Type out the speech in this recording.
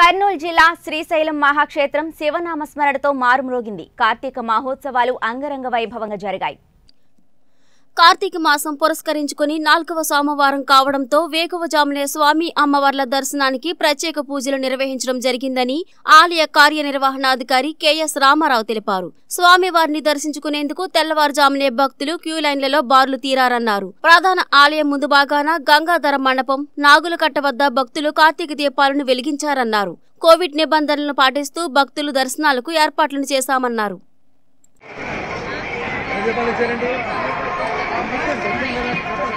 కర్నూలు జిల్లా శ్రీశైలం మహాక్షేత్రం శివనామస్మరణతో మారుమ్రోగింది. కార్తీక మహోత్సవాలు అంగరంగ వైభవంగా జరిగాయి. కార్తీక మాసం పురస్కరించుకుని నాల్గవ సోమవారం కావడంతో వేకువజామునే స్వామి అమ్మవార్ల దర్శనానికి ప్రత్యేక పూజలు నిర్వహించడం జరిగిందని ఆలయ కార్యనిర్వహణాధికారి కెఎస్ రామారావు తెలిపారు. స్వామివారిని దర్శించుకునేందుకు తెల్లవారుజామునే భక్తులు క్యూ లైన్లలో బార్లు తీరారన్నారు. ప్రధాన ఆలయం ముందు భాగాన గంగాధర మండపం నాగులకట్ట వద్ద భక్తులు కార్తీక దీపాలను వెలిగించారన్నారు. కోవిడ్ నిబంధనలను పాటిస్తూ భక్తులు దర్శనాలకు ఏర్పాట్లను చేశామన్నారు. Thank you.